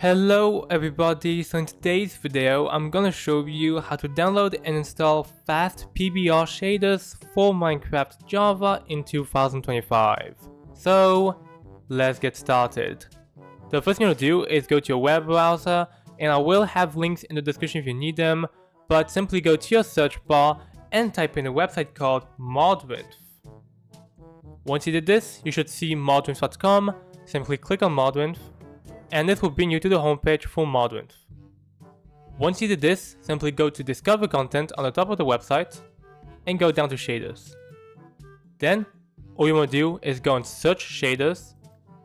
Hello everybody, so in today's video I'm gonna show you how to download and install fast PBR shaders for Minecraft Java in 2025. So let's get started. The first thing you'll do is go to your web browser and I will have links in the description if you need them, but simply go to your search bar and type in a website called Modrinth. Once you did this, you should see modrinth.com, simply click on Modrinth and this will bring you to the homepage for Modrinth. Once you did this, simply go to Discover Content on the top of the website and go down to Shaders. Then, all you want to do is go and search Shaders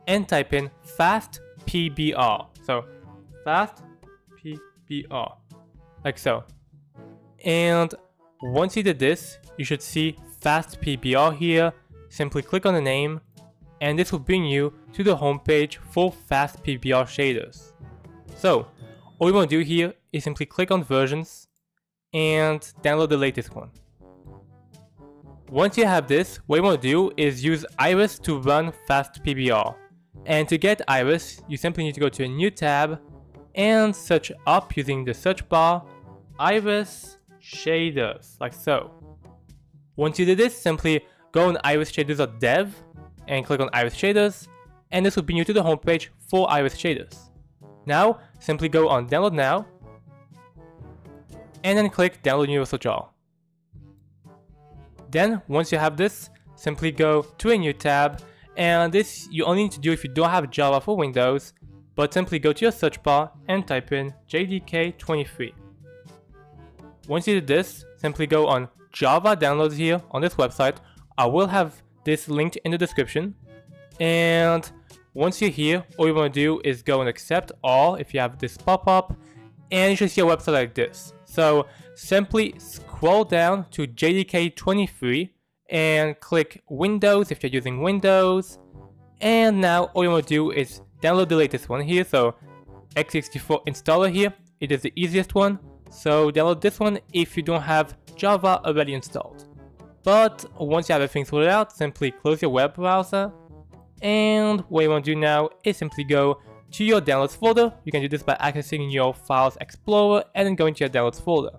and type in Fast PBR. So, Fast PBR, like so. And once you did this, you should see Fast PBR here. Simply click on the name and this will bring you to the homepage for fast PBR shaders. So, all you want to do here is simply click on versions and download the latest one. Once you have this, what you want to do is use Iris to run fast PBR. And to get Iris, you simply need to go to a new tab and search up using the search bar Iris shaders, like so. Once you do this, simply go on irisshaders.dev and click on Iris Shaders, and this will bring you to the homepage for Iris Shaders. Now, simply go on Download Now, and then click Download Universal Jar. Then, once you have this, simply go to a new tab, and this you only need to do if you don't have Java for Windows, but simply go to your search bar and type in JDK23. Once you did this, simply go on Java Downloads here on this website. I will have this linked in the description. And once you're here, all you want to do is go and accept all if you have this pop-up. And you should see a website like this. So simply scroll down to JDK23 and click Windows if you're using Windows. And now all you want to do is download the latest one here. So x64 installer here, it is the easiest one. So download this one if you don't have Java already installed. But once you have everything sorted out, simply close your web browser. And what you want to do now is simply go to your downloads folder. You can do this by accessing your files explorer and then going to your downloads folder.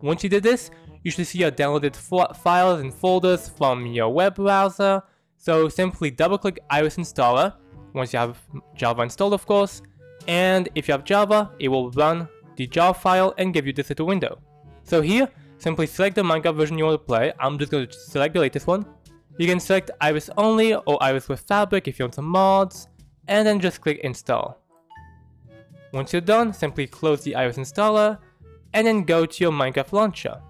Once you did this, you should see your downloaded files and folders from your web browser. So simply double click Iris installer once you have Java installed of course. And if you have Java, it will run the jar file and give you this little window. So here, Simply select the Minecraft version you want to play. I'm just going to select the latest one. You can select Iris only or Iris with Fabric if you want some mods, and then just click install. Once you're done, simply close the Iris installer, and then go to your Minecraft launcher.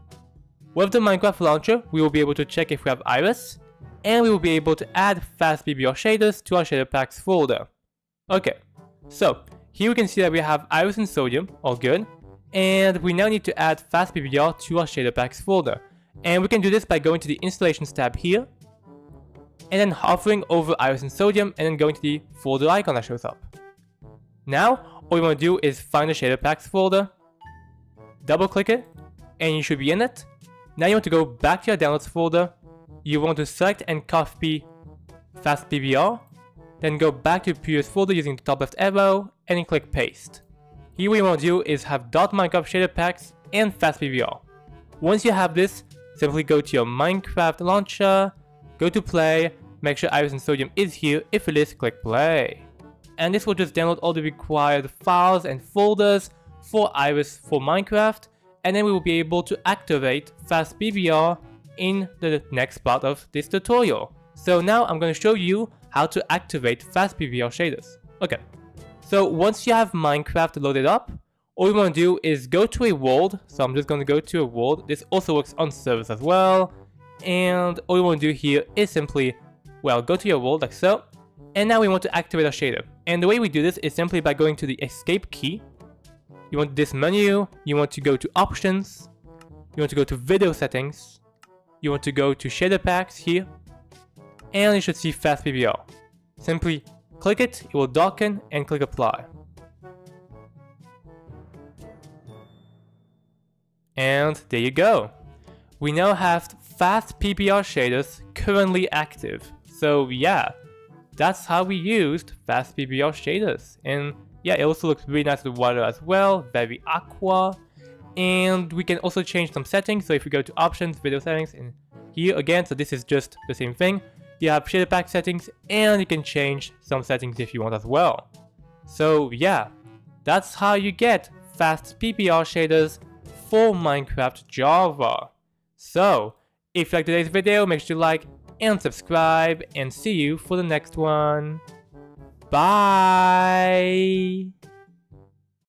With the Minecraft launcher, we will be able to check if we have Iris, and we will be able to add fast PBR shaders to our shader packs folder. Okay, so here we can see that we have Iris and Sodium, all good, and we now need to add fast PBR to our shader packs folder. And we can do this by going to the installations tab here, and then hovering over Iris and Sodium, and then going to the folder icon that shows up. Now, all you want to do is find the shader packs folder, double click it, and you should be in it. Now you want to go back to your downloads folder, you want to select and copy fast PBR, then go back to previous folder using the top left arrow, and then click paste. Here what you want to do is have .minecraft shader packs and fast PBR. Once you have this, simply go to your Minecraft launcher, go to play, make sure Iris and Sodium is here, if it is, click play. And this will just download all the required files and folders for Iris for Minecraft, and then we will be able to activate Fast PBR in the next part of this tutorial. So now I'm going to show you how to activate Fast PBR shaders. Okay, so once you have Minecraft loaded up, all you want to do is go to a world. So I'm just going to go to a world. This also works on servers as well. And all you want to do here is simply, well, go to your world like so. And now we want to activate our shader. And the way we do this is simply by going to the escape key. You want this menu, you want to go to options, you want to go to video settings, you want to go to shader packs here, and you should see fast PBR. Simply Click it, it will darken and click apply. And there you go. We now have fast PBR shaders currently active. So yeah, that's how we used fast PBR shaders And yeah, it also looks really nice with water as well, very aqua. And we can also change some settings, so if we go to options, video settings, and here again, so this is just the same thing. You have shader pack settings, and you can change some settings if you want as well. So yeah, that's how you get fast PBR shaders for Minecraft Java. So, if you like today's video, make sure to like and subscribe, and see you for the next one. Bye!